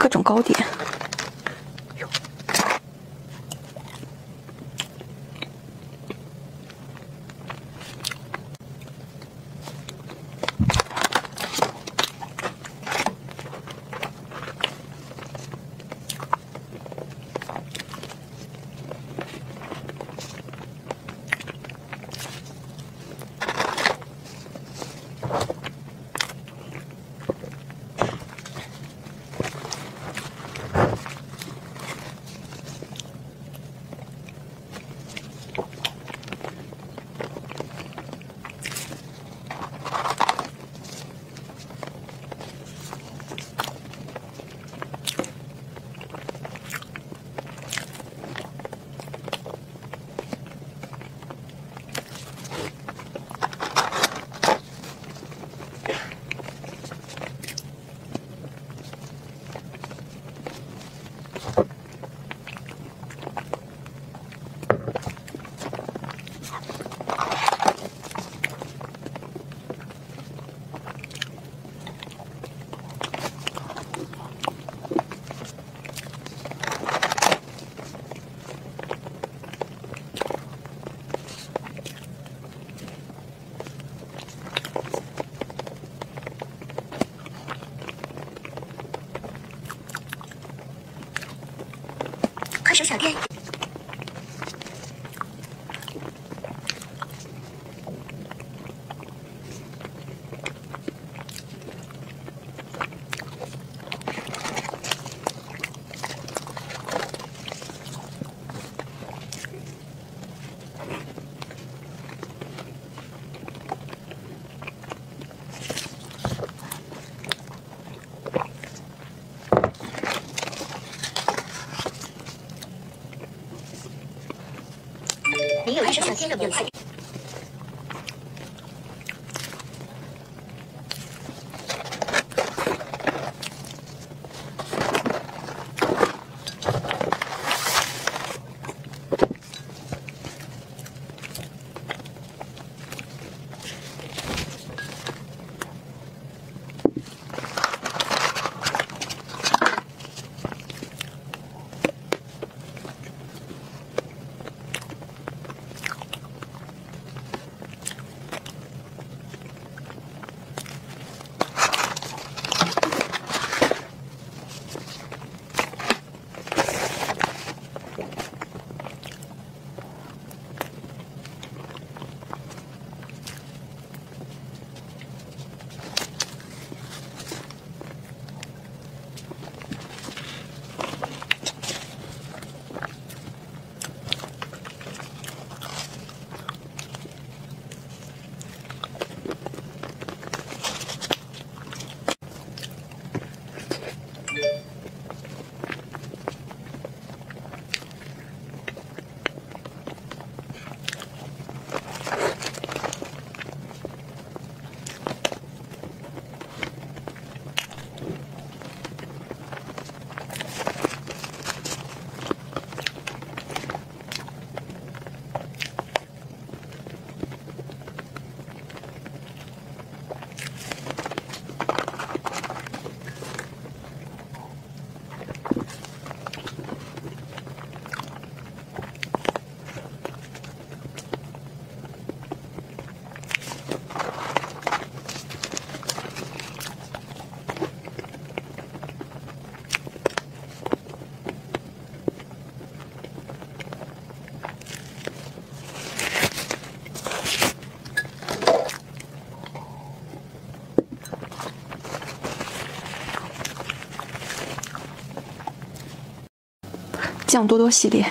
各种糕点。手小店。您有快手小店酱多多系列。